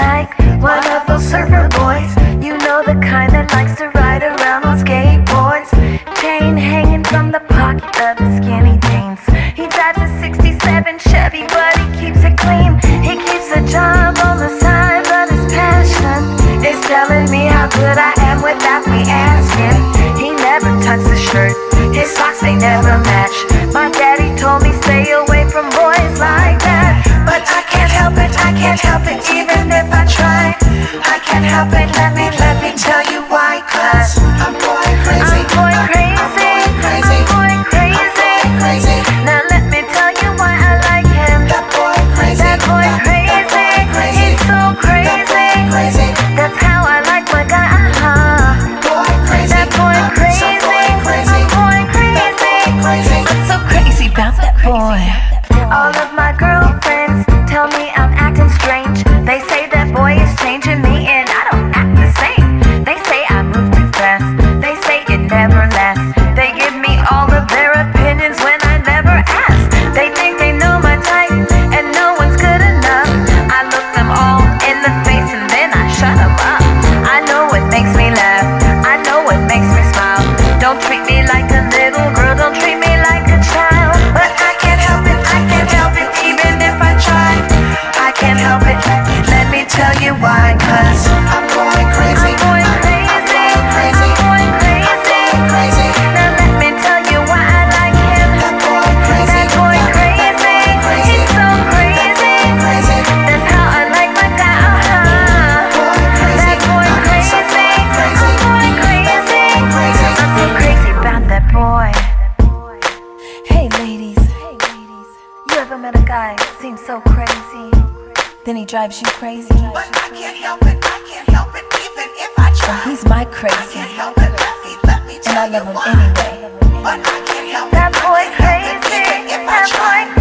like one of those surfer boys. You know the kind that likes to ride around on skateboards. Chain hanging from the pocket of his skinny jeans. He drives a 67 Chevy, but he keeps it clean. He keeps a job on the side, but his passion is telling. all of my guy seems so crazy. Then he drives you crazy. But I can't help it, I can't help it, even if I try. Well, he's my crazy. I can't help it, let me, let me tell and I love him why. anyway. But I can't help that it, boy I can't crazy, help it, even if that I try. Boy